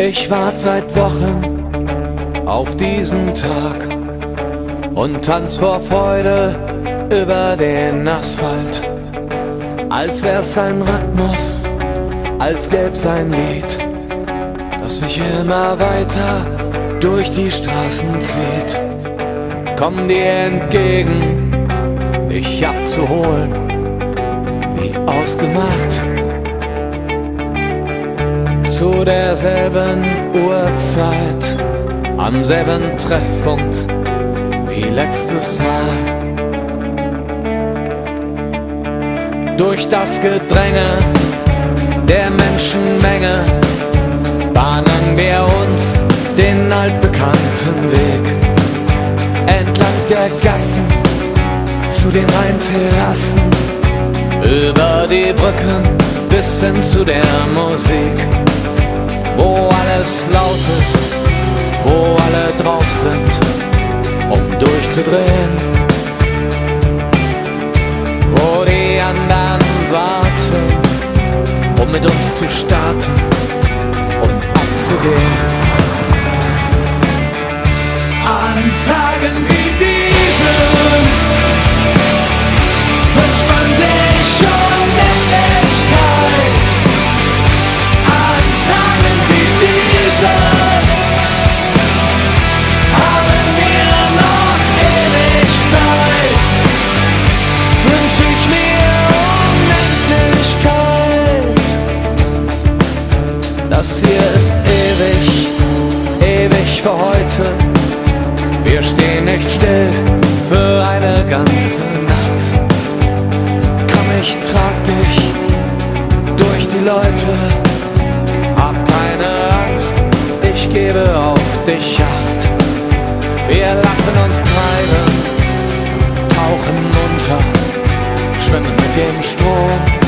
Ich wart seit Wochen auf diesen Tag und tanz vor Freude über den Asphalt. Als wär's ein Rhythmus, als gäb's ein Lied, das mich immer weiter durch die Straßen zieht. Komm dir entgegen, dich abzuholen, wie ausgemacht zu derselben Uhrzeit, am selben Treffpunkt wie letztes Mal. Durch das Gedränge der Menschenmenge bahnen wir uns den altbekannten Weg. Entlang der Gassen zu den Rheinterrassen, über die Brücken bis hin zu der Musik alles laut ist, wo alle drauf sind, um durchzudrehen. Wo die anderen warten, um mit uns zu starten und abzugehen. An Tagen wie diesen für heute. Wir stehen nicht still für eine ganze Nacht. Komm, ich trag dich durch die Leute. Hab keine Angst, ich gebe auf dich Acht. Wir lassen uns treiben, tauchen unter, schwimmen mit dem Strom